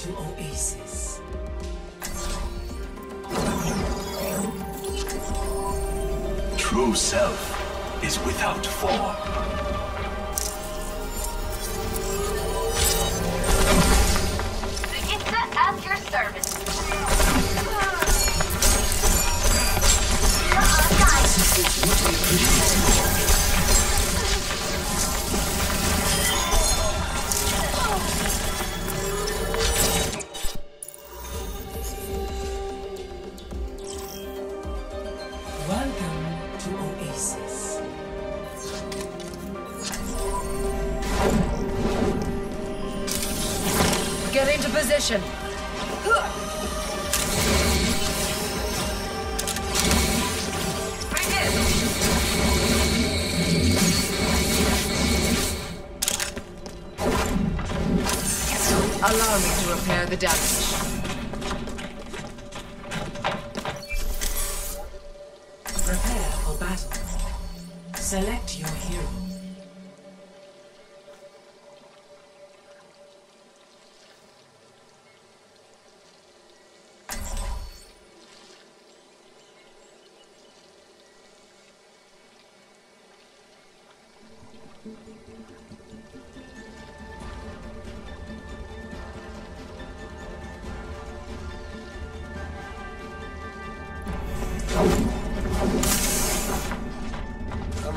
to Oasis. True self is without form. It's at your service. Uh -uh,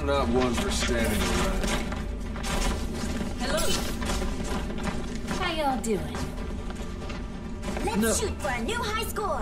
I'm not one for standing around. Hello. How y'all doing? Let's No. shoot for a new high score.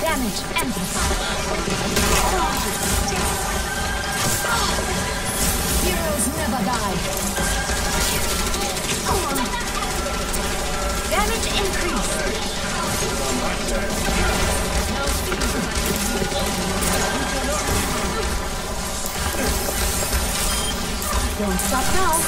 Damage amplified. Heroes never die. Damage increased. Don't stop now.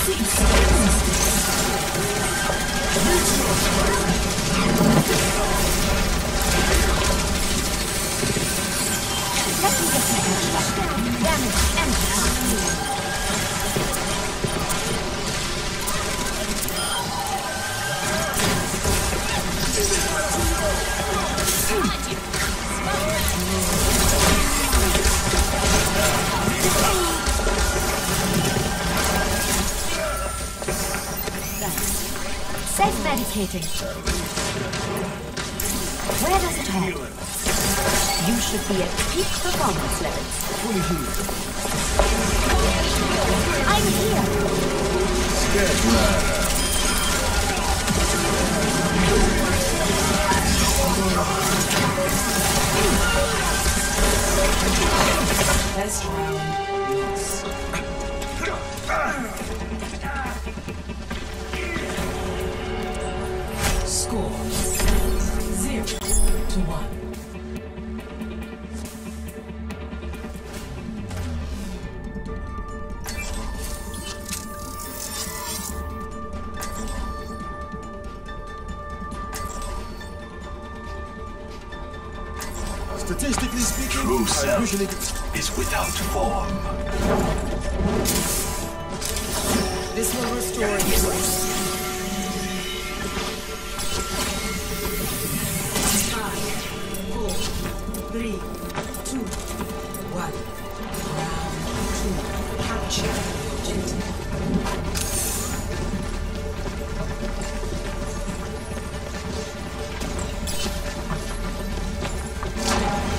Let me get some damage amplified. Self-medicating. Where does it hurt? You should be at peak performance levels. I'm here. Test round. Yours. One. Statistically speaking, True self usually is without form.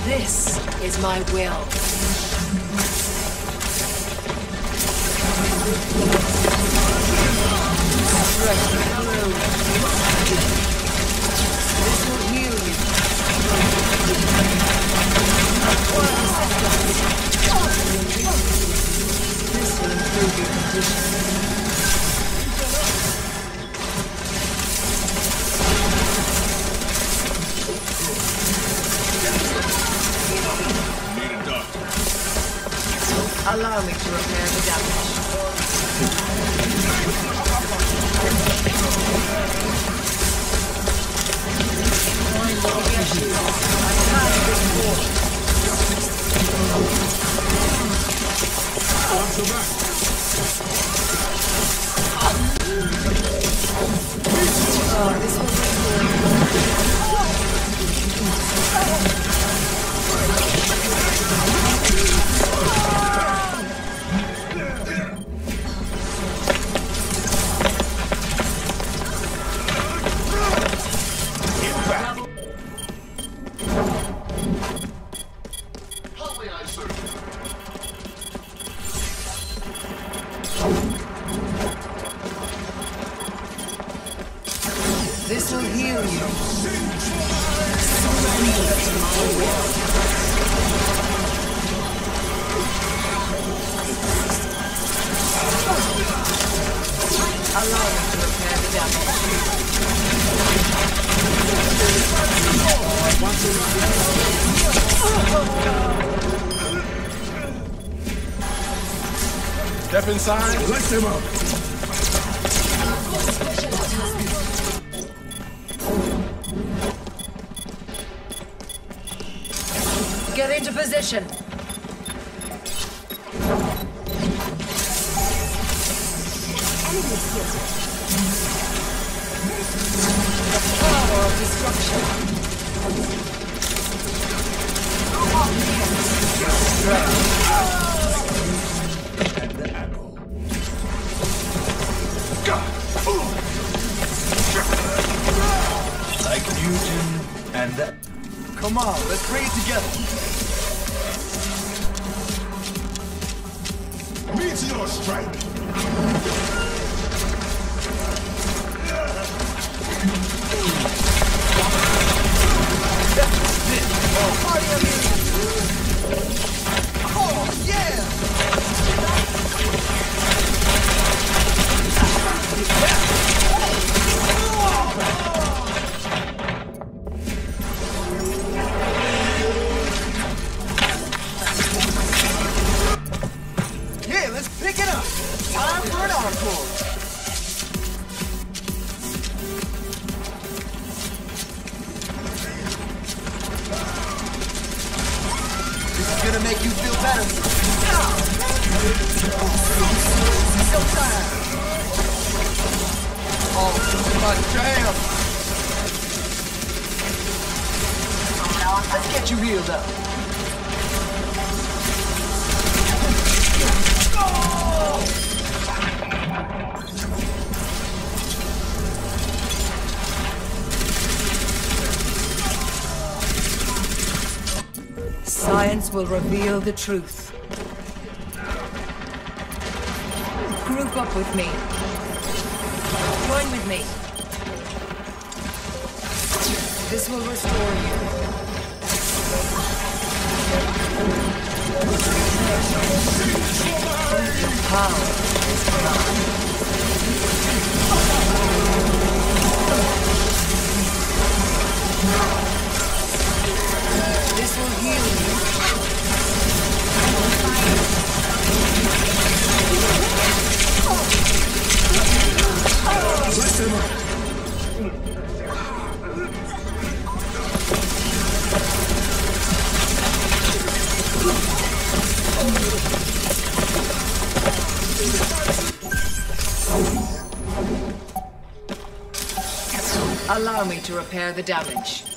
This is my will. This will heal you. Allow me to repair the damage. Oh, this will restore you. Light them up. Newton and that. Come on, let's bring it together. Meteor strike. Oh, yeah! Yeah, up. Science will reveal the truth. Group up with me. Join with me. This will restore you. Light them up. Allow me to repair the damage.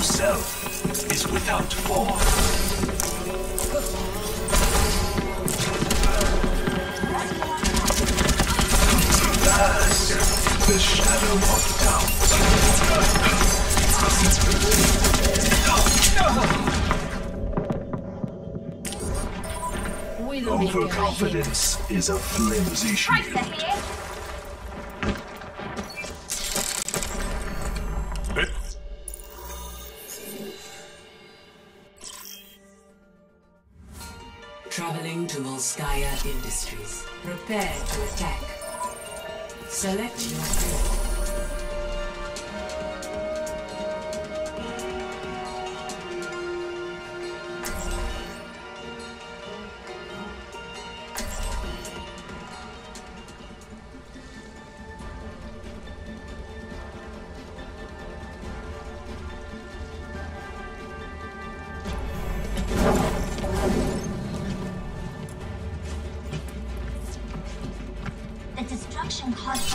True self is without form. The shadow of doubt. We will be here. Overconfidence is a flimsy shield.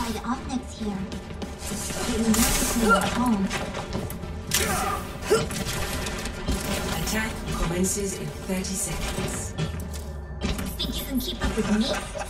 By the Omnics here. It reminds me of home. Attack commences in 30 seconds. Think you can keep up with me?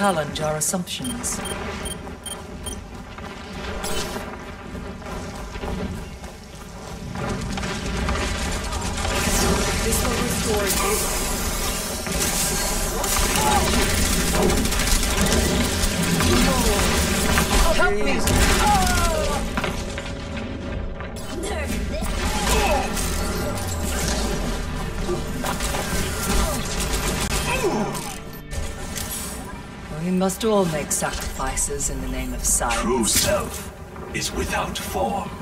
Challenge our assumptions. Must all make sacrifices in the name of science. True self is without form.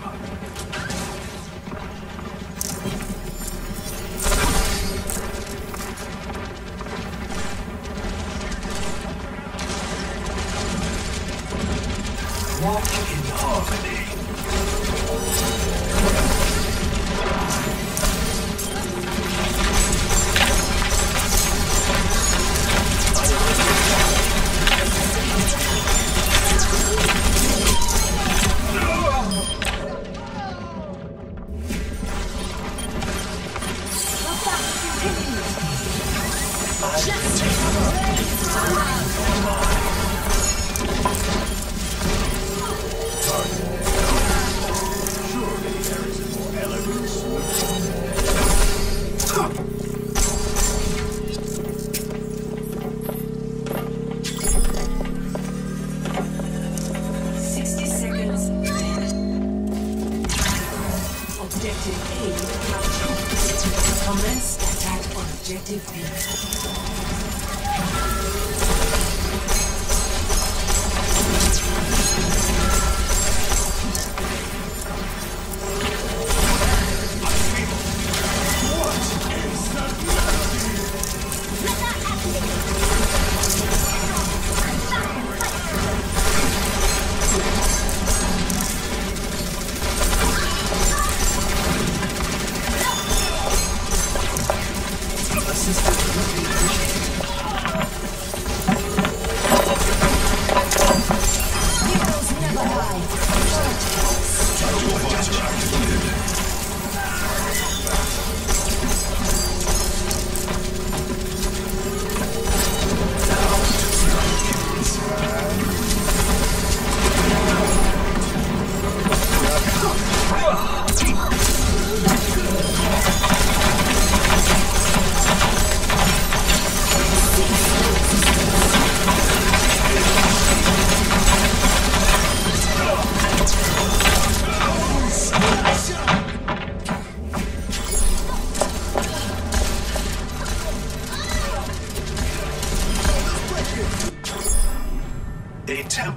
Objective A captured. Commence attack on objective B.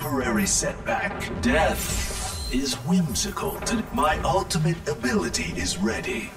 temporary setback. Death is whimsical. My ultimate ability is ready.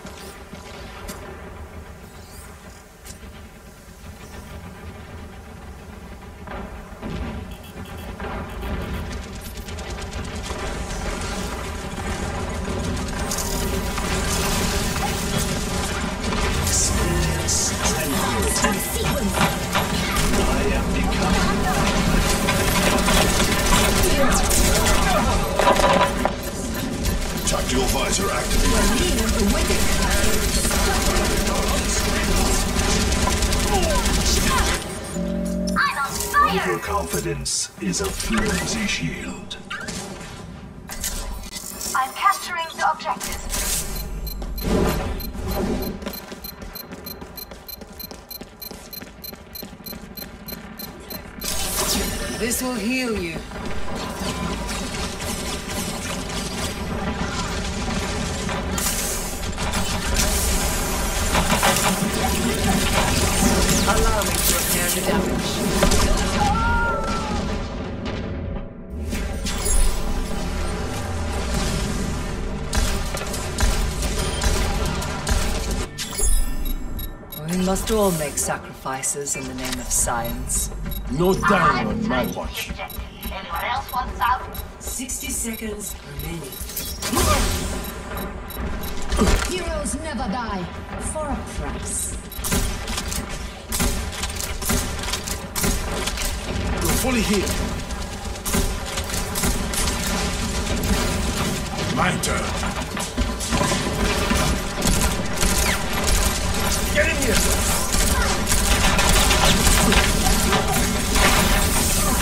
Must all make sacrifices in the name of science. No dying on my watch. Anyone else want some? 60 seconds remaining. Heroes never die. For a price. You're fully healed. My turn. Get in here!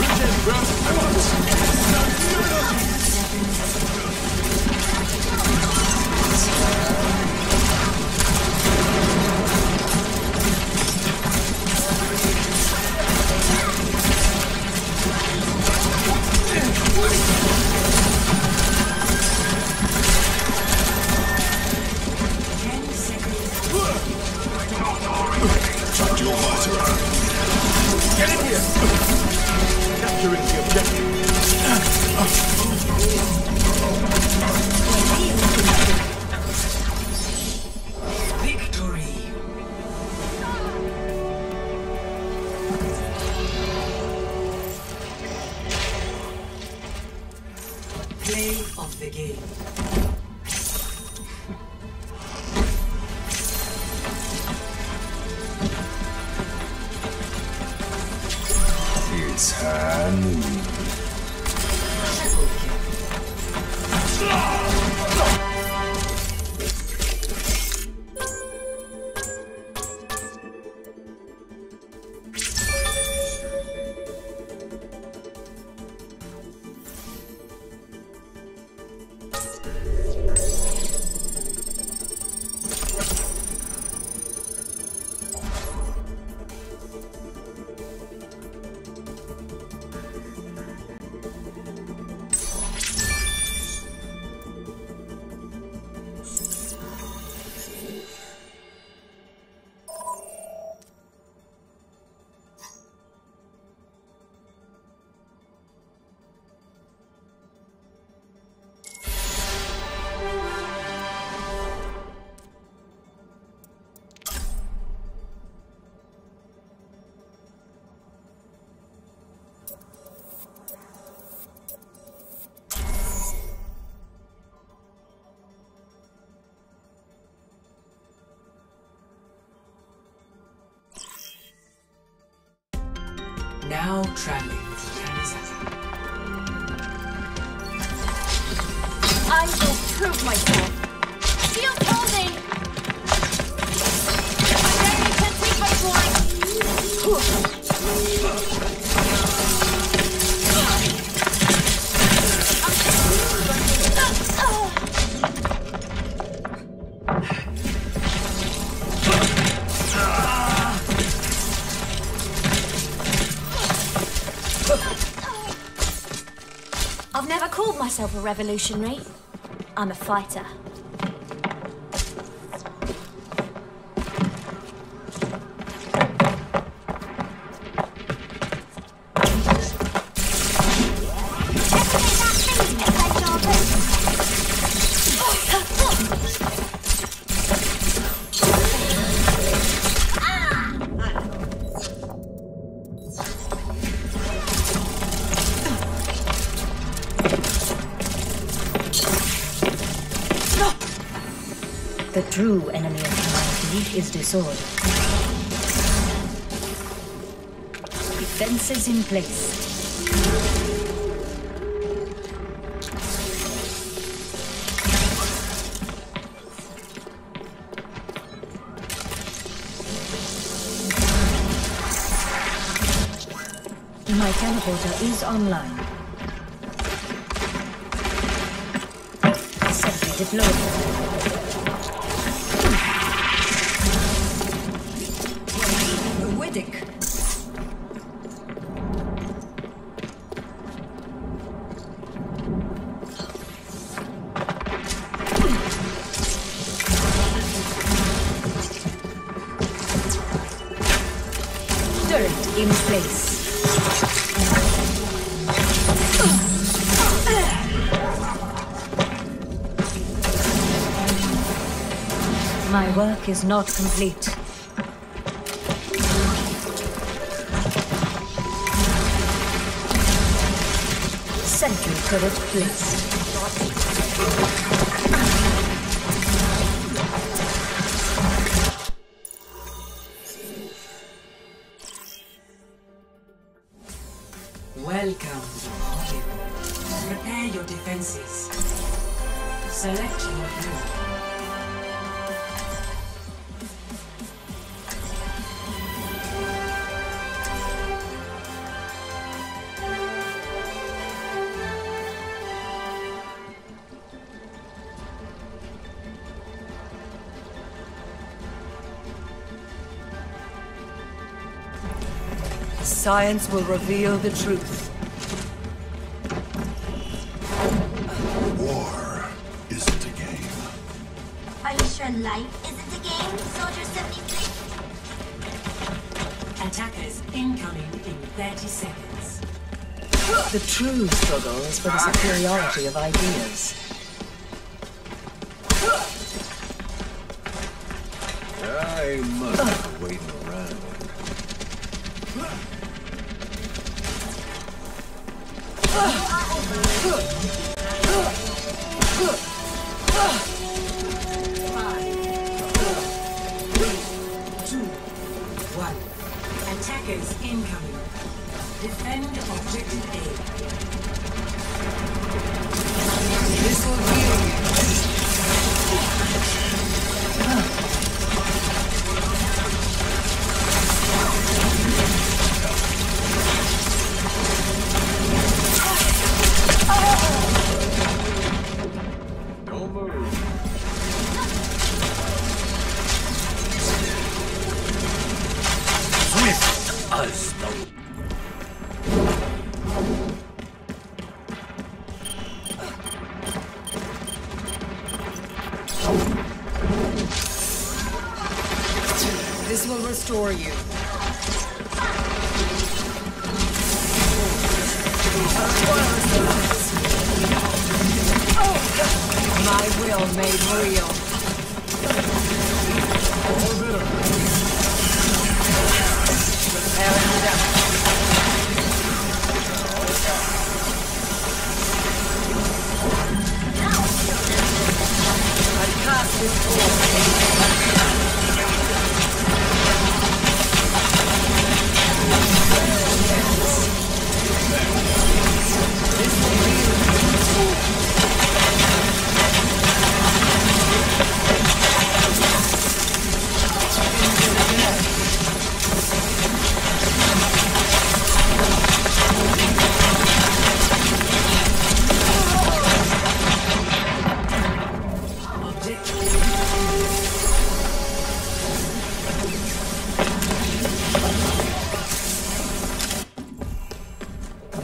Regen burst once! Ten Capturing the objective. Now traveling to Tanzania. I will prove myself. Myself a revolutionary. I'm a fighter. The true enemy of humanity is disorder. Defenses in place. My teleporter is online. Sentry deployed. work is not complete. Sentry turret blessed. Welcome. Prepare your defenses. Select your hero. Science will reveal the truth. War isn't a game. Are you sure life isn't a game, Soldier 76? Attackers incoming in 30 seconds. The true struggle is for the superiority of ideas. I must incoming. Defend objective A. This will heal.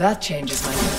That changes my thinking.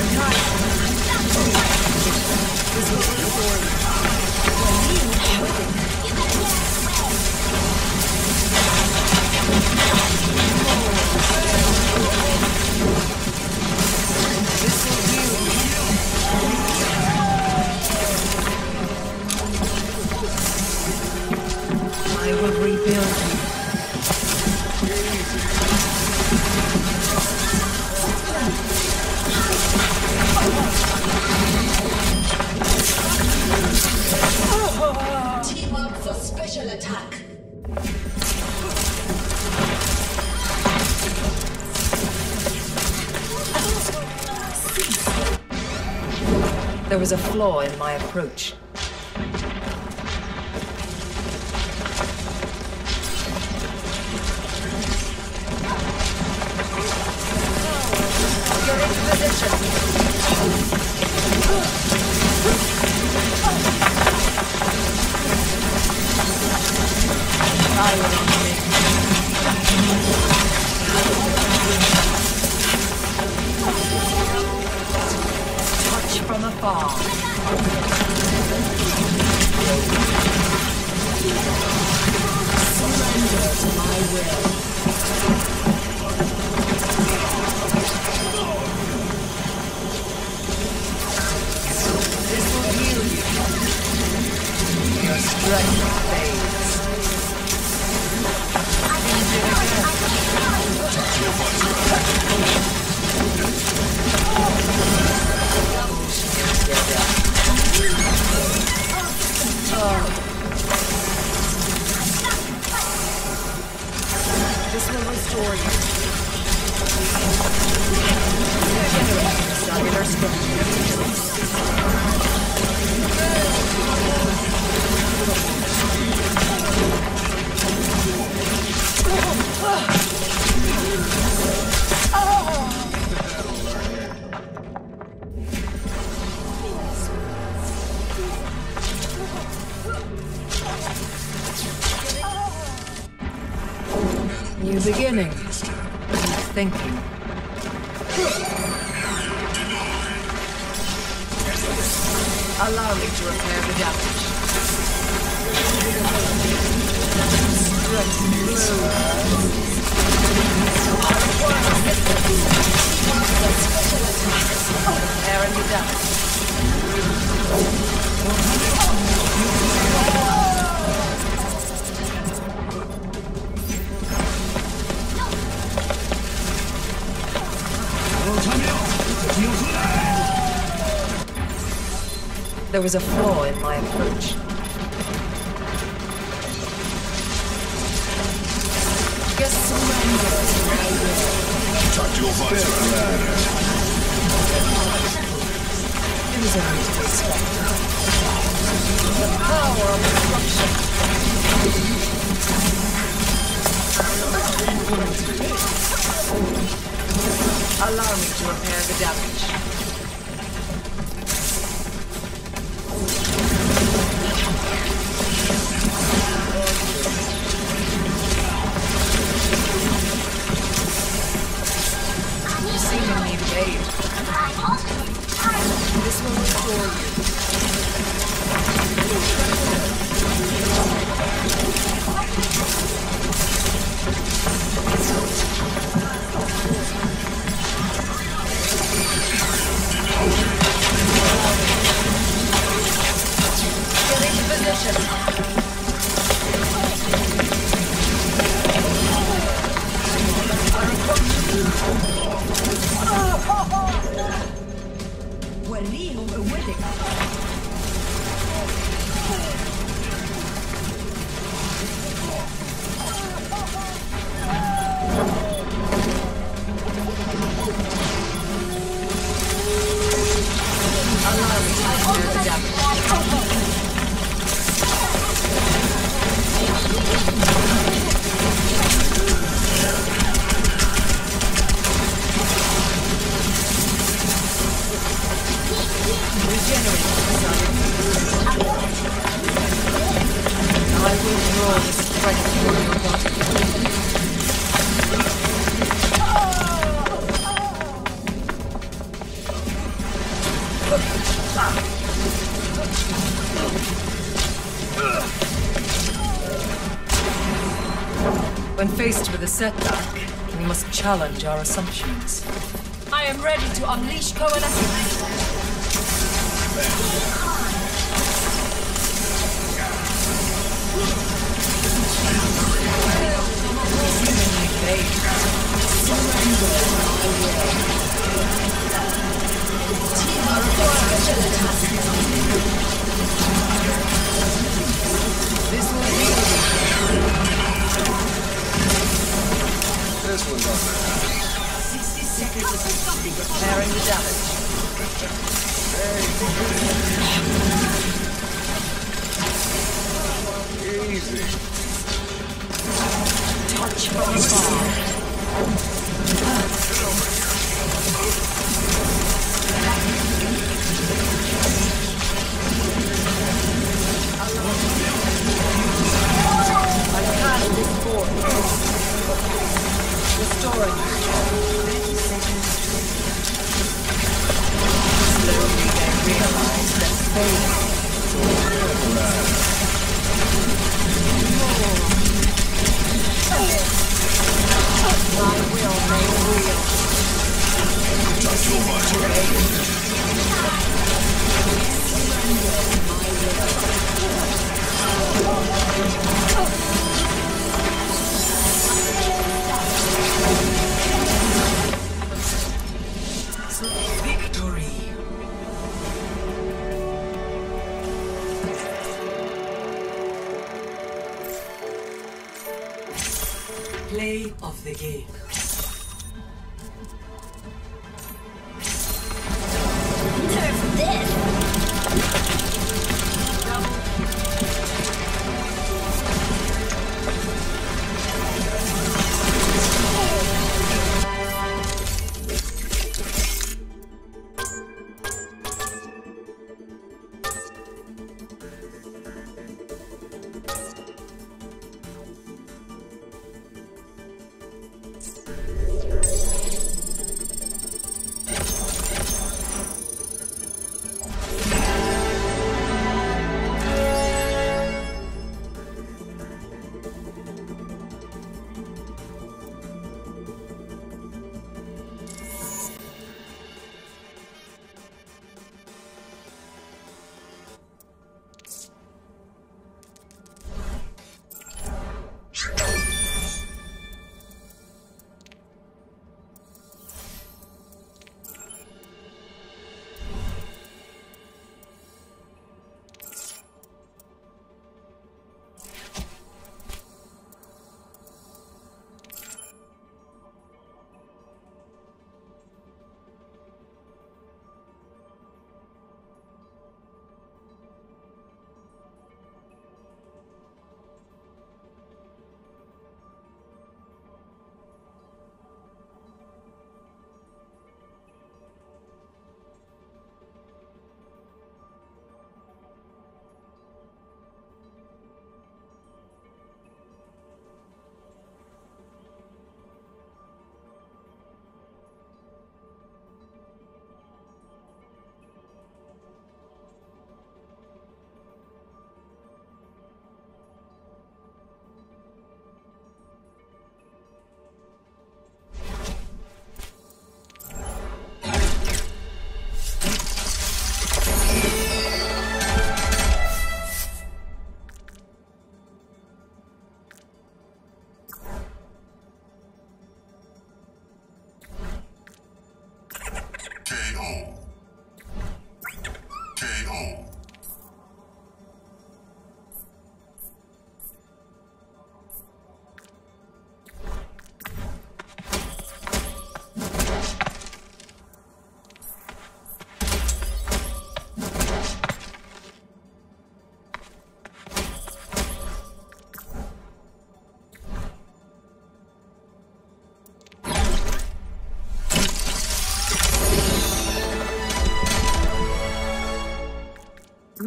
This will There was a flaw in my approach. Was a flaw in my approach. Just surrender to my. Tactical It was only to be expected. The power of destruction. Allow me to repair the damage. When faced with a setback, we must challenge our assumptions. I am ready to unleash coalescence. 60 seconds of repair Preparing the damage. Easy. Touch from far.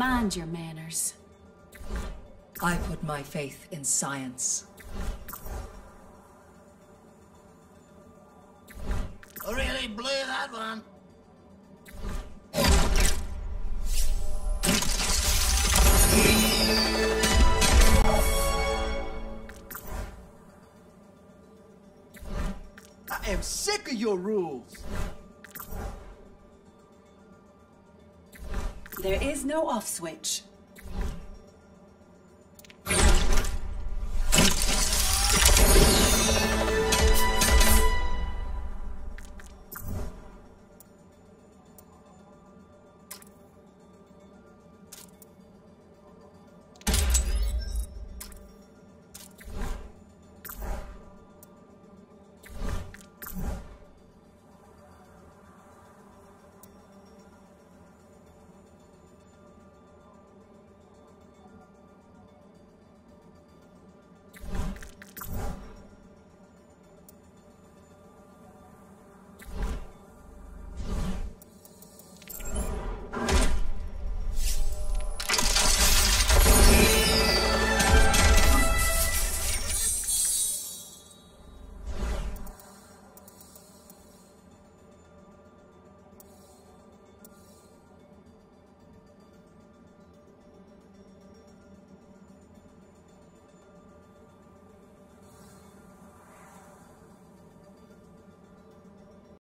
Mind your manners. I put my faith in science. Really blew that one. I am sick of your rules. There is no off switch.